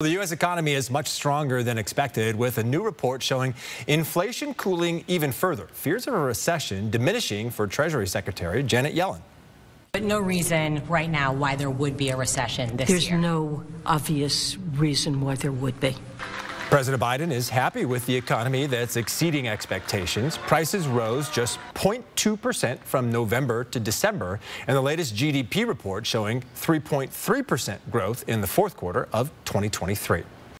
The U.S. economy is much stronger than expected, with a new report showing inflation cooling even further. Fears of a recession diminishing for Treasury Secretary Janet Yellen. But no reason right now why there would be a recession this There's year. no obvious reason why there would be. President Biden is happy with the economy that's exceeding expectations. Prices rose just 0.2% from November to December, and the latest GDP report showing 3.3% growth in the fourth quarter of 2023.